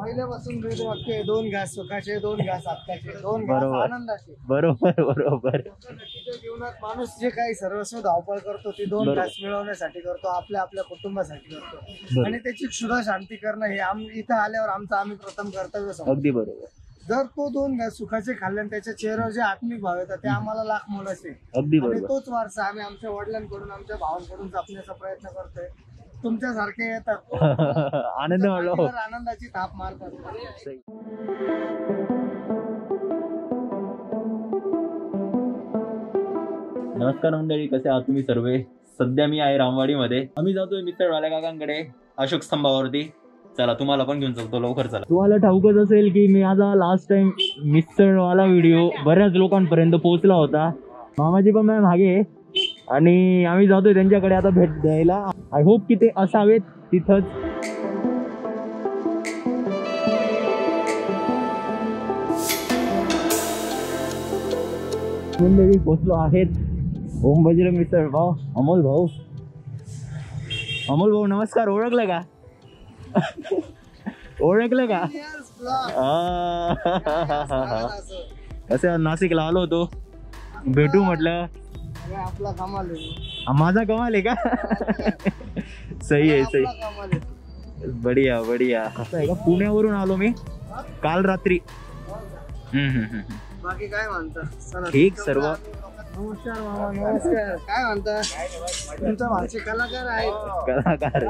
पहिल्यापासून वेद वाक्य आहे, दोन घास सुखाचे दोन घास हक्काचे दोन घास बरोबर. आनंदाचे. बरोबर बरोबर. जीवनात माणूस जे काही सर्वस्व धावपळ करतो ती दोन बरोबर. घास मिळवण्यासाठी करतो आपल्या आपल्या कुटुंबासाठी करतो. बरोबर. आणि त्याची क्षुधा शांती करणं हे आम इथं आल्यावर आमचं आम्ही प्रथम कर्तव्य समजतो. अगदी बरोबर. जर तो दोन घास सुखाचे खाल्ले आणि त्याच्या चेहऱ्यावर जे आत्मिक भाव येतात ते आम्हाला लाख मोलाचे. अगदी आणि बरोबर. तोच वारसा आम्ही आमच्या वडिलांकडून आमच्या भावांकडून जपण्याचा प्रयत्न करतोय. तुमच्यासारखे येतात आनंद हो. पाठीवर आनंदाची थाप मारतात नमस्कार मंडळी कसे आहात तुम्ही सर्व? सध्या मी आहे रामवाडीमध्ये. आम्ही जातोय मित्रवाल्या काकांकडे अशोक स्तंभावरती. चला तुम्हाला पण घेऊन चलतो लवकर चला. तुम्हाला ठाऊकच असेल की मी माझा लास्ट टाइम मिसळवाला व्हिडिओ बऱ्याच लोकांपर्यंत पोहोचला होता. मामाजी पण माझ्या मागे आहे. आणि आम्ही जातोय त्यांच्याकडे आता भेट द्यायला. आय होप की ते असावेत तिथंच. पोचलो आहेत. ओम बजरंग मिसळ भाऊ अमोल भाऊ. अमोल भाऊ नमस्कार. ओळखलं का? ओळखलं का? कसं नाशिकला आलो होतो. भेटू म्हटलं. आपला कमाल आहे. माझा कमाल आहे का? सही आहे सही. आहे. बढिया बढिया. असं आहे का? पुण्यावरून आलो मी. काल रात्री. हम्म, हम्म, हम्म. बाकी काय म्हणता? ठीक, सर्व. नमस्कार मामा नमस्कार. काय म्हणता? तुमचा भाषे कलाकार आहेत कलाकार.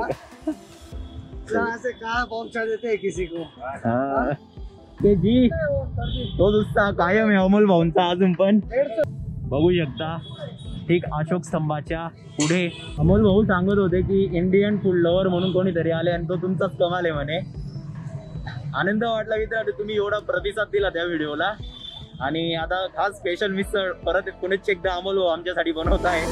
आहे का? पहुंचा देते हैं किसी को? हा. ते जी तोच उत्साह कायम आहे अमोल भाऊंचा अजून पण. बघू शकता. ठीक अशोक स्तंभाच्या पुढे. अमोल भाऊ सांगत होते की इंडियन फूड लवर म्हणून कोणीतरी आले आणि तो तुमचाच कमाल आहे म्हणे. आनंद वाटला मित्रांनो तुम्ही एवढा प्रतिसाद दिला त्या व्हिडिओला. आणि आता खास स्पेशल मिसळ परत पुण्याच एकदा अमोल भाऊ आमच्यासाठी बनवत आहे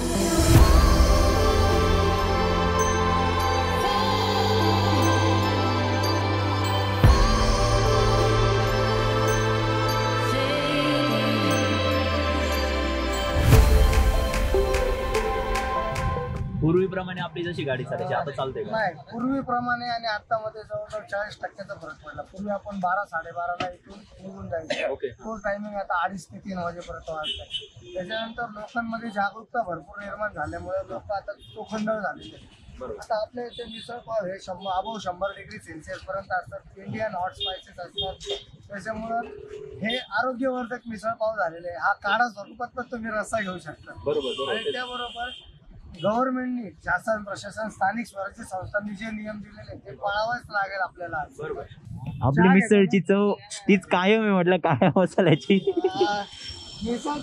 पूर्वीप्रमाणे आपली जशी गाडी चालायची आता चालते का? नाही पूर्वीप्रमाणे आणि आता मध्ये जवळजवळ चाळीस टक्क्याचा फरक पडला. पूर्वी आपण बारा साडेबाराला इथून निघून जायचो. ओके. तो टायमिंग आता अडीच ते तीन वाजेपर्यंत वाजलाय त्याच्यानंतर लोकांमध्ये जागरूकता भरपूर निर्माण झाल्यामुळे लोक आता चोखंदळ झालेले आहेत. आता आपल्या इथे मिसळ पाव हे शंभर अबव शंभर डिग्री सेल्सिअस पर्यंत असतात. इंडियन हॉट स्पायसेस असतात. त्याच्यामुळं हे आरोग्यवर्धक मिसळ पाव झालेले आहे. हा काढा स्वरूपात पण तुम्ही रस्सा घेऊ शकता. बरोबर. आणि त्याबरोबर गव्हर्नमेंटनी शासन प्रशासन स्थानिक स्वराज्य संस्थांनी जे नियम दिलेले ते पाळावंच लागेल आपल्याला. आपली मिसळची चव तीच कायम आहे म्हटलं काय मसाल्याची.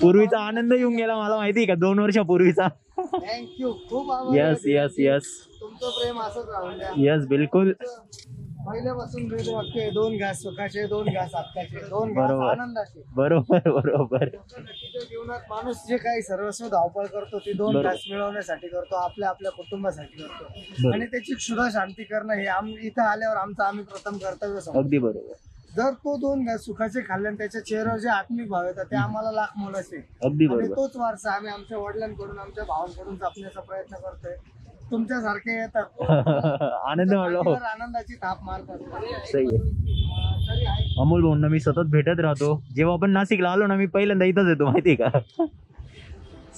पूर्वीचा आनंद येऊन गेला मला माहिती आहे का दोन वर्षापूर्वीचा थँक्यू खूप यस यस यस तुमचं प्रेम असंच राहून यस बिलकुल. पहिल्यापासून वेद वाक्य आहे, दोन घास सुखाचे दोन घास हक्काचे दोन घास बरोबर. आनंदाचे. बरोबर जीवनात माणूस जे काही सर्वस्व धावपळ करतो ती दोन बरोबर. घास मिळवण्यासाठी करतो आपल्या आपल्या कुटुंबासाठी करतो. बरोबर. आणि त्याची क्षुधा शांती करणं हे आम इथं आल्यावर आमचं आम्ही प्रथम कर्तव्य समजतो. अगदी बरोबर. जर तो दोन घास सुखाचे खाल्ले आणि त्याच्या चेहऱ्यावर जे आत्मिक भाव येतात ते आम्हाला लाख मोलाचे. अगदी आणि बरोबर. तोच वारसा आम्ही आमच्या वडिलांकडून आमच्या भावांकडून जपण्याचा प्रयत्न करतोय. तुमच्यासारखे येतात. आनंद वाटलो हो. आनंदाची थाप मारतात. सही आहे. अमोल भाऊंना मी सतत भेटत राहतो. जेव्हा आपण नाशिकला आलो ना मी पहिल्यांदा इथंच येतो माहितीये का?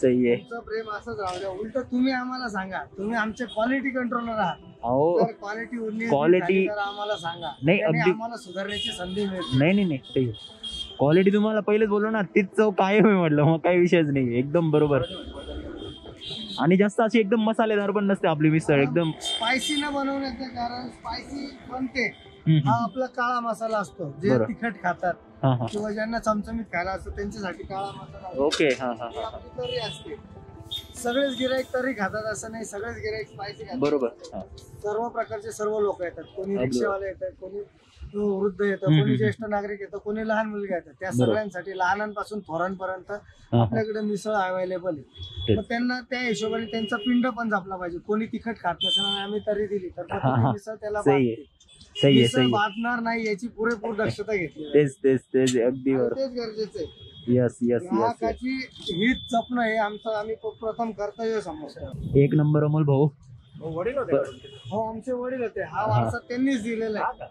सही आहे. तुमचं प्रेम असंच राहू द्या. उलट तुम्ही आम्हाला सांगा. तुम्ही आमचे क्वालिटी कंट्रोलर आहात. अहो क्वालिटी उरली तर आम्हाला सांगा. नाही, त्याने अगदी- आम्हाला सुधारण्याची संधी मिळते. नाही नाही नाही क्वालिटी तुम्हाला पहिलेच बोललो ना तीच चव कायम आहे म्हटलं. मग काही विषयच नाही. एकदम बरोबर. आणि जास्त अशी एकदम मसालेदार पण नसते आपली मिसळ एकदम स्पायसी न बनवण्याचं कारण स्पायसी बनते हा. आपला काळा मसाला असतो जे बरं. तिखट खातात हा हा किंवा ज्यांना चमचमीत खायला असतं त्यांच्यासाठी काळा मसाला असतो. ओके हा हा ही हा आपली तर्री असते सगळेच गिराईक तरी खातात असं नाही सगळेच गिराईक स्पायसी खातात बरोबर हा. सर्व प्रकारचे सर्व लोक येतात कोणी अगदी. रिक्षावाले येतात कोणी वृद्ध येतं हम्म, कोणी हम्म. ज्येष्ठ नागरिक येतं कोणी लहान मुलगा येतात त्या बरोबर. सगळ्यांसाठी लहानांपासून थोरांपर्यंत हा, हा. आपल्याकडे मिसळ अवेलेबल आहे. मग त्यांना त्या हिशोबाने त्यांचा पिंड पण जपला पाहिजे कोणी तिखट खात नसेल आणि आम्ही तरी दिली तर मग हा. मिसळ त्याला सही आहे. बांधते. सही आहे मिसळ सही आहे. बांधणार नाही याची पुरेपूर दक्षता घेतली पाहिजे. तेच तेच तेच अगदी आणि बरोबर तेच गरजेचं आहे यस यस यस ग्राहकाची हित जपणं हे आमचं आम्ही प- प्रथम कर्तव्य समजतो. एक नंबर अमोल भाऊ. वडील होते हो आमचे वडील होते. हा वारसा त्यांनीच दिलेला आहे.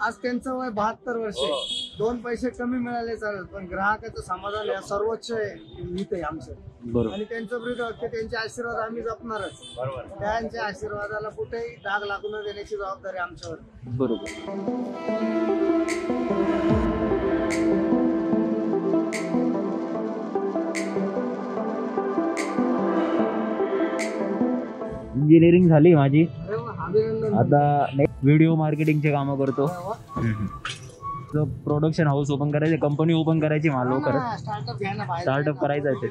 आज त्यांचं वय बहात्तर वर्ष. आहे. दोन पैसे कमी मिळाले चालेल पण ग्राहकाचं समाधान या सर्वोच्च आहे हित आहे आमचं. बरोबर. आणि त्यांचं ब्रीद वाक्य त्यांचे आशीर्वाद आम्ही जपणारच. त्यांच्या आशीर्वादाला कुठेही डाग लागू न देण्याची जबाबदारी आमच्यावर बरोबर. इंजिनिअरिंग झाली माझी. आता व्हिडिओ मार्केटिंगचे कामं करतो. प्रोडक्शन हाऊस ओपन करायचे कंपनी ओपन करायची मला लवकरच. स्टार्टअप करायचं आहे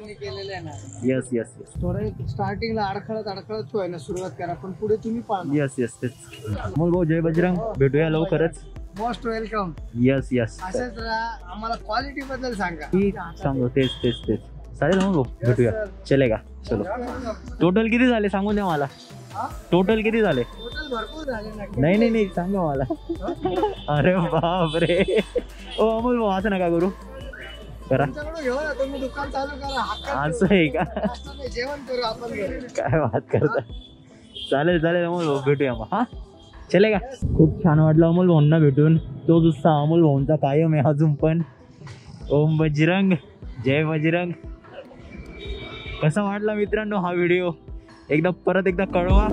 येस येस येस स्टार्टिंगला अडखळत अडखळत तो आहे ना सुरुवात करा पण पुढे तुम्ही येस येस तेच. अमोल भाऊ जय बजरंग. भेटूया लवकरच. मोस्ट वेलकम येस येस असेच आम्हाला क्वालिटी बद्दल सांगा. सांगू. तेच तेच तेच. चालेल अमोल भाऊ? भेटूया. चलेगा. चलो. टोटल किती झाले? सांगून द्या मला? टोटल किती झाले? नाही नाही नाही सांगा मला. अरे बाप रे ओ अमोल भाऊ असं नका करू. करा. असं आहे का? काय बात करता. चालेल चालेल अमोल भाऊ भेटूया मग हा? चले का? खूप छान वाटलं अमोल भाऊंना भेटून. तोच उत्साह अमोल भाऊंचा कायम आहे अजून पण. ओम बजरंग. जय बजरंग. कसा वाटला मित्रांनो हा व्हिडिओ? एकदा परत एकदा कळवा.